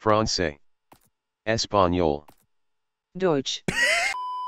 Francais. Espanol. Deutsch,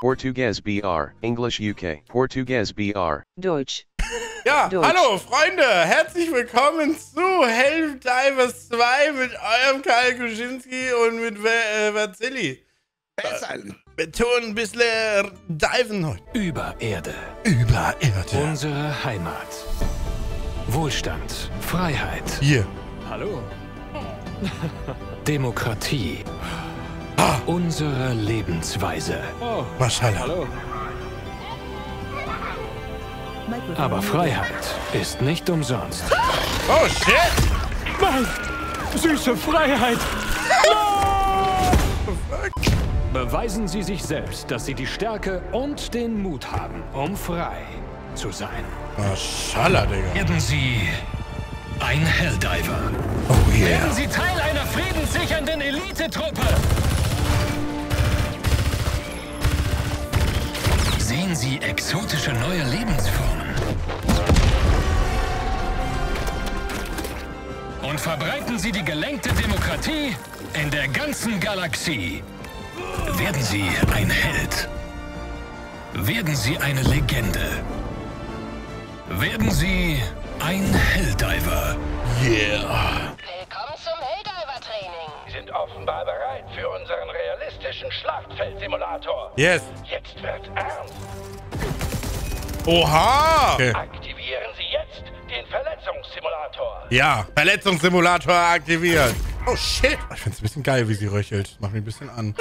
Portuguese BR. English UK. Portuguese BR. Deutsch, Ja, Deutsch. hallo Freunde, herzlich willkommen zu Helldivers 2 mit eurem Karl Kuschinski und mit äh, Vazzilli. Wir tun ein bisschen Diven heute. Über Erde. Über Erde. Unsere Heimat. Wohlstand. Freiheit. Hier. Hallo. Demokratie. Unsere Lebensweise. Maschallah. Aber Freiheit ist nicht umsonst. Oh shit! Nein! Süße Freiheit! Beweisen Sie sich selbst, dass Sie die Stärke und den Mut haben, um frei zu sein. Maschallah, Digga. Werden Sie ein Helldiver. Oh yeah. Werden Sie Teil einer friedenssichernden Elitetruppe. Sehen Sie exotische neue Lebensformen. Und verbreiten Sie die gelenkte Demokratie in der ganzen Galaxie. Werden Sie ein Held. Werden Sie eine Legende. Werden Sie ein Helldiver. Yeah. Willkommen zum Helldiver-Training. Sie sind offenbar bereit für unseren realistischen Schlachtfeldsimulator. Yes. Jetzt wird ernst. Oha! Okay. Aktivieren Sie jetzt den Verletzungssimulator. Ja, Verletzungssimulator aktiviert. Oh shit. Ich find's ein bisschen geil, wie sie röchelt. Macht mich ein bisschen an.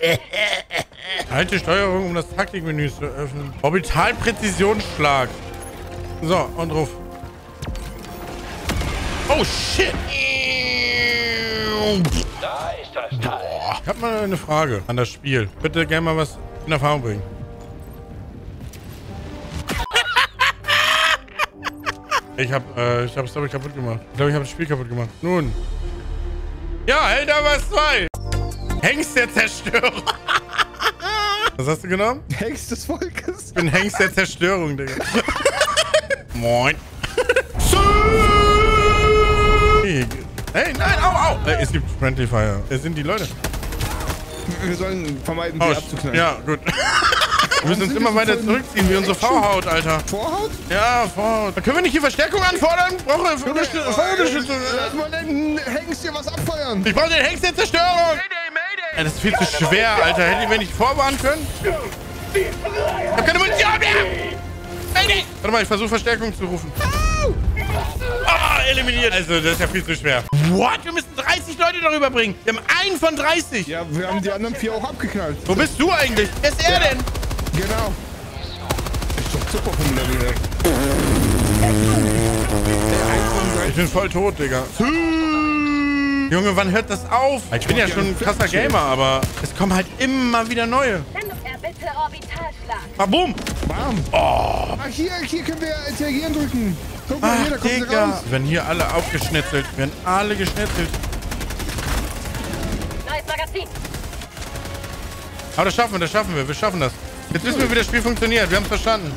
Halte Steuerung, um das Taktikmenü zu öffnen. Orbitalpräzisionsschlag. So, und ruf. Oh shit. Da ist das Teil. Ich hab mal eine Frage an das Spiel. Bitte gerne mal was in Erfahrung bringen. Ich hab, äh, ich hab's, glaube ich, kaputt gemacht. Ich glaube, ich habe das Spiel kaputt gemacht. Nun. Ja, Helder was 2. Hengst der Zerstörung. Was hast du genommen? Hengst des Volkes. Ich bin Hengst der Zerstörung, Digga. Moin. Hey, nein, au, au. Äh, es gibt Friendly Fire. Es sind die Leute. Wir sollen vermeiden, sie Oh, abzuknallen. ja, gut. Wir müssen uns immer wir weiter zurückziehen, wie unsere? Vorhaut, Alter. Vorhaut? Ja, Vorhaut. Können wir nicht hier Verstärkung anfordern? Brauche. Feuerunterstützung. Lass mal den Hengst hier was abfeuern. Ich brauche den Hengst der Zerstörung. Ey, das ist viel zu schwer, Alter. Hätte ich mir nicht vorwarnen können? Ich hab keine Munition mehr. Mayday. Warte mal, ich versuche Verstärkung zu rufen. Ah, eliminiert. Also, das ist ja viel zu schwer. What? Wir müssen 30 Leute darüber bringen. Wir haben einen von 30. Ja, wir haben die anderen vier auch abgeknallt. Wo bist du eigentlich? Wer ist er denn? Genau. Ist doch super vom Level. Ich bin voll tot, Digga. Junge, wann hört das auf? Ich bin ja schon ein krasser Gamer, aber es kommen halt immer wieder neue. Erbitte Orbitalschlag. Ah, boom. Bam. Oh. Ach, hier, hier können wir interagieren drücken. Guck mal, hier, da Ach, kommt sie Digga. raus. Wir werden hier alle aufgeschnetzelt. Wir werden alle geschnetzelt. Neues Magazin. Aber das schaffen wir, das schaffen wir. Wir schaffen das. Jetzt wissen wir, wie das Spiel funktioniert. Wir haben es verstanden.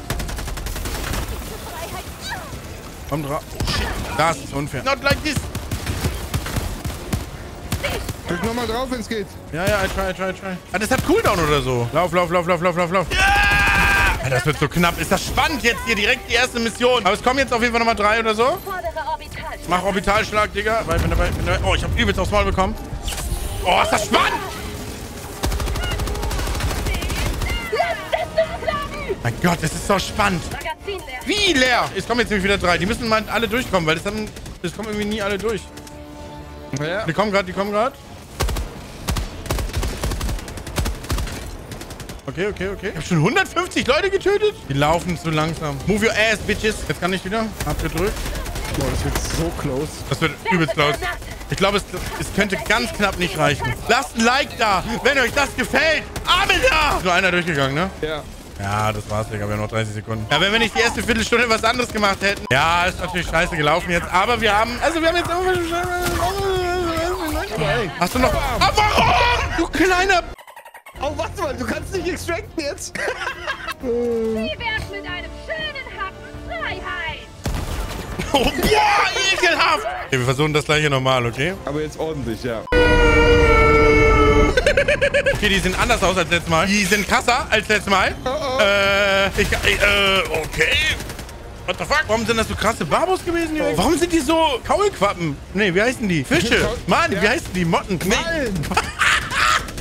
Komm drauf. Oh, shit. Das ist unfair. Not like this. Drück nochmal drauf, wenn es geht. Ja, ja, I try, I try, I try. Ah, das hat Cooldown oder so. Lauf, lauf, lauf, lauf, lauf, lauf, lauf. Ja! Das wird so knapp. Ist das spannend jetzt hier direkt die erste Mission. Aber es kommen jetzt auf jeden Fall nochmal drei oder so. Mach Orbitalschlag, Digga. Weil, bin dabei, bin dabei. Oh, ich hab übelst aufs Maul bekommen. Oh, ist das spannend! Es. Mein Gott, das ist so spannend. Wie leer? Es kommen jetzt nämlich wieder drei. Die müssen mal alle durchkommen, weil das dann. Das kommen irgendwie nie alle durch. Ja. Die kommen gerade, die kommen gerade. Okay, okay, okay. Ich hab schon 150 Leute getötet. Die laufen zu langsam. Move your ass, bitches. Jetzt kann ich wieder. Abgedrückt. Boah, das wird so close. Das wird übelst close. Ich glaube, es, es könnte ganz knapp nicht reichen. Lasst ein Like da, wenn euch das gefällt. Arme da! Ist nur einer durchgegangen, ne? Ja. Ja, das war's, Digga. Wir haben noch 30 Sekunden. Ja, wenn wir nicht die erste Viertelstunde was anderes gemacht hätten. Ja, ist natürlich scheiße gelaufen jetzt. Aber wir haben... Also, wir haben jetzt... Hast du noch... Ah, warum? Du kleiner... Oh, warte mal, du kannst nicht extracten jetzt. Sie wär's mit einem schönen Happen Freiheit. Oh, boah, ekelhaft. Okay, wir versuchen das gleiche nochmal, okay? Aber jetzt ordentlich, ja. Okay, die sehen anders aus als letztes Mal. Die sind krasser als letztes Mal. Äh, ich, äh, okay. What the fuck? Warum sind das so krasse Barbos gewesen? Junge? Warum sind die so Kaulquappen? Nee, wie heißen die? Fische. Mann, wie heißen die? Motten. Nee.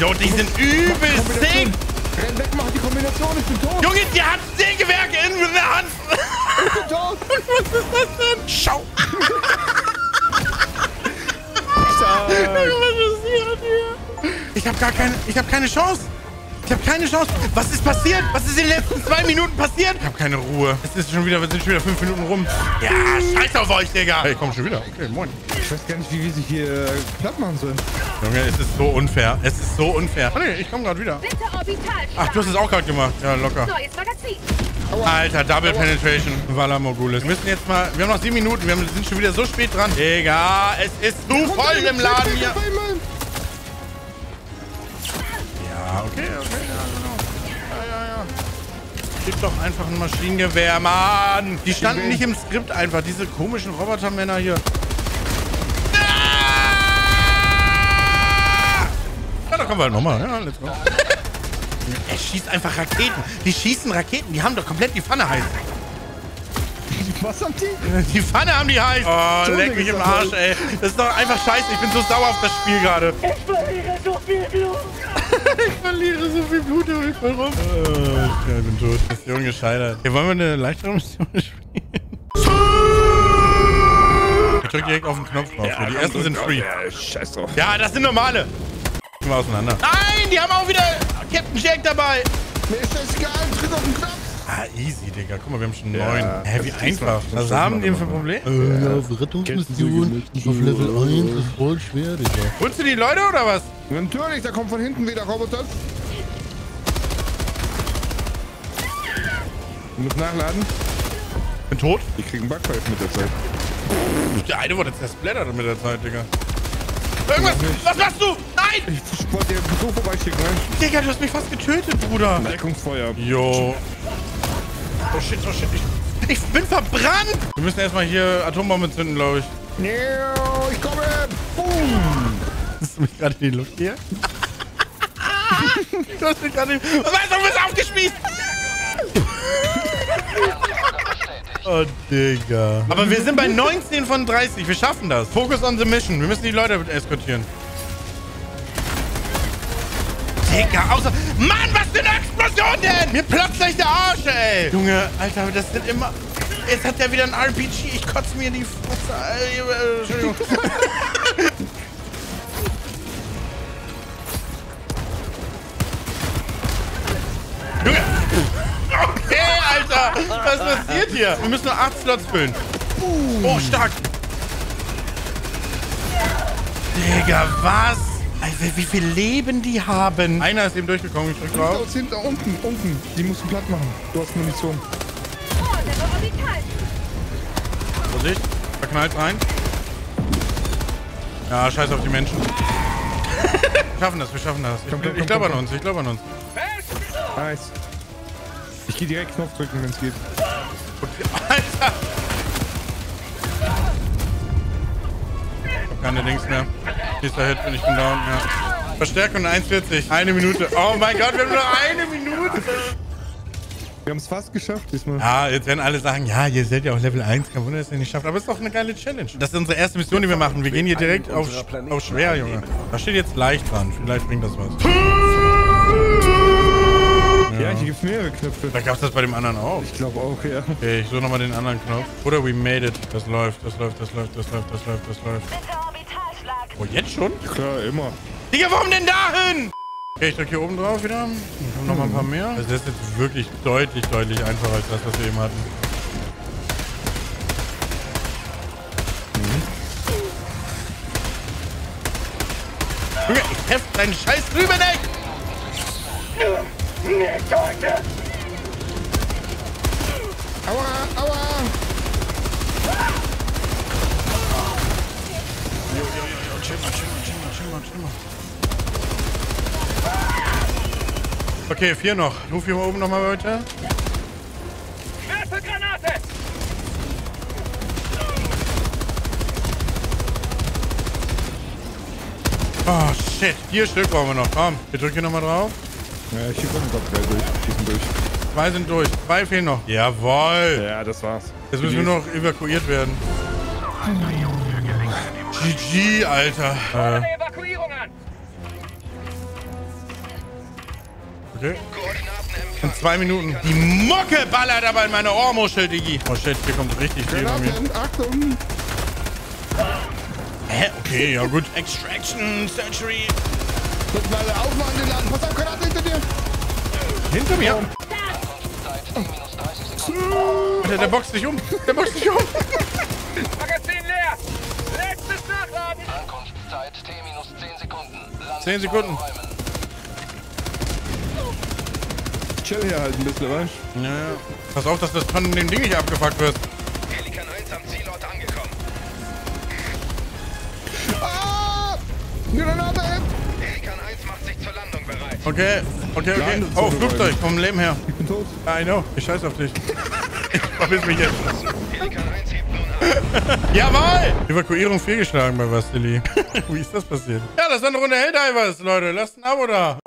Jo, die sind übel sick. Renn weg, mach die Kombination, ich bin tot! Junge, die hat Sägewerke in der Hand. Ich bin tot! Was ist das denn? Schau. Was passiert hier? Ich habe gar keine, ich habe keine Chance. Ich habe keine Chance. Was ist passiert? Was ist in den letzten zwei Minuten passiert? Ich habe keine Ruhe. Es ist schon wieder, wir sind schon wieder fünf Minuten rum. Ja, scheiß auf euch, Digga. Hey, komm schon wieder. Okay, moin. Ich weiß gar nicht, wie wir sich hier äh, platt machen sollen. Junge, es ist so unfair. Es ist so unfair. Oh nee, ich komme gerade wieder. Bitte. Ach, du hast es auch gerade gemacht. Ja, locker. Neues Magazin. Alter, Double Penetration. Valar Mogulis. Wir müssen jetzt mal, wir haben noch sieben Minuten. Wir sind schon wieder so spät dran. Digga, es ist zu voll im Laden hier. Ja, okay, okay, ja, genau. Ja, ja, ja. Gib doch einfach ein Maschinengewehr, Mann. Die standen nicht im Skript einfach, diese komischen Robotermänner hier. Da kommen wir halt nochmal. Ja, let's go. Er schießt einfach Raketen. Die schießen Raketen. Die haben doch komplett die Pfanne heiß. Was haben die? Die Pfanne haben die heiß. Oh, leck mich im Arsch, ey. Das ist doch einfach scheiße. Ich bin so sauer auf das Spiel gerade. Ich verliere so viel Blut. ich verliere so viel Blut. Ich voll rum. Oh, ich bin tot. Mission gescheitert. Hier wollen wir eine leichtere Mission spielen. Ich drück direkt auf den Knopf drauf. die ersten sind free. Ja, scheiß drauf. Ja, das sind normale. Gehen wir auseinander. Nein, die haben auch wieder Captain Jack dabei. Mir ist das egal, drück auf den Knopf. Ah, easy, Digga. Guck mal, wir haben schon Ja, neun. Hä, wie einfach. Was haben die für ein Problem? Äh, ja, auf Rettungsmission auf Level 1 ist voll schwer, Digga. Holst du die Leute oder was? Natürlich, da kommt von hinten wieder Roboter. Du musst nachladen. Bin tot. Die kriegen Backpfeifen mit der Zeit. Der eine wurde zersplattert mit der Zeit, Digga. Irgendwas! Was machst du? Nein! Ich wollte dir so vorbeischicken, ne? Digga, du hast mich fast getötet, Bruder. Deckungsfeuer. Jo. Oh shit, oh shit. Ich, ich bin verbrannt! Wir müssen erstmal hier Atombombe zünden, glaube ich. Neo, ich komme! Boom! Hast du mich gerade in die Luft hier? du hast mich gerade in die... Was du bist aufgespießt! Oh, Digga. Aber wir sind bei 19 von 30. Wir schaffen das. Focus on the mission. Wir müssen die Leute eskortieren. Digga, außer... Mann, was für eine Explosion denn? Mir platzt gleich der Arsch, ey. Junge, Alter, das sind immer... Jetzt hat der wieder ein RPG. Ich kotze mir die Fresse. Äh, Entschuldigung. Junge! Okay, Alter! Was passiert hier? Wir müssen nur 8 Slots füllen. Oh, stark! Digga, was? Alter, wie viel Leben die haben? Einer ist eben durchgekommen. Ich drück drauf. Aus hinten, unten, unten. Die musst du platt machen. Du hast Munition. Vorsicht. Verknallt rein. Ja, scheiß auf die Menschen. Wir schaffen das, wir schaffen das. Ich, Komm, ich glaube an uns, ich glaube an uns. Nice. Ich gehe direkt Knopf drücken, wenn es geht. Alter! Ich hab keine Dings mehr. Nächster Hit bin ich bin down, ja. Verstärkung 1,40. Eine Minute. Oh mein Gott, wir haben nur eine Minute. Wir haben es fast geschafft diesmal. Ja, jetzt werden alle sagen, ja, ihr seid ja auch Level 1, kein Wunder, dass ihr nicht schafft. Aber es ist doch eine geile Challenge. Das ist unsere erste Mission, die wir machen. Wir gehen hier direkt auf, auf schwer, Junge. Da steht jetzt leicht dran. Vielleicht bringt das was. Ja, hier gibt es mehrere Knöpfe. Gab es das bei dem anderen auch. Ich glaube auch, ja. Okay, ich suche nochmal den anderen Knopf. Oder we made it. Das läuft, das läuft, das läuft, das läuft, das läuft, das läuft. Oh, jetzt schon? Klar, immer. Digga, warum denn dahin? Okay, ich drück hier oben drauf wieder. Dann kommen noch mal ein paar mehr. Also das ist jetzt wirklich deutlich, deutlich einfacher als das, was wir eben hatten. Junge, ich heft deinen scheiß Rübeneck! Aua, aua! Chill mal, chill mal. Okay, vier noch. Ruf hier oben nochmal weiter. Werfe Granate! Oh, shit. Vier Stück brauchen wir noch. Komm, wir drücken hier nochmal drauf. Ja, hier kommen gerade drei durch. Schießen durch. Zwei sind durch. Zwei fehlen noch. Jawoll. Ja, das war's. Jetzt müssen wir noch evakuiert werden. GG, Alter. Äh, okay. In zwei Minuten. Die Mucke ballert aber in meine Ohrmuschel, Diggi. Oh shit, hier kommt richtig viel von mir. Achtung! Hä? Okay, ja gut. Extraction, Surgery. Guck mal, aufmachen den Laden. Pass auf, Granaten hinter dir! Hinter mir. Alter, der boxt dich um. Der boxt dich um. 10 Sekunden. Chill hier halt ein bisschen, weißt Ja, ja. Pass auf, dass das von dem Ding nicht abgefuckt wird. Pelikan 1 am Zielort angekommen. Ah! Granate! Pelikan 1 macht sich zur Landung bereit. Okay, okay, okay. Landet Oh, Flugzeug, vom Leben her. Ich bin tot. I know, ich scheiß auf dich. Ich verpiss mich jetzt. Pelikan 1 hebt nun ab. Jawohl! Evakuierung fehlgeschlagen bei Vasily. Wie ist das passiert? Ja, das war eine Runde Helldivers, Leute. Lasst ein Abo da.